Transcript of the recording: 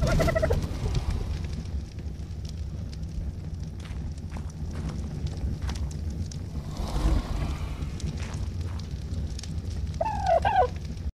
Ha ha ha ha!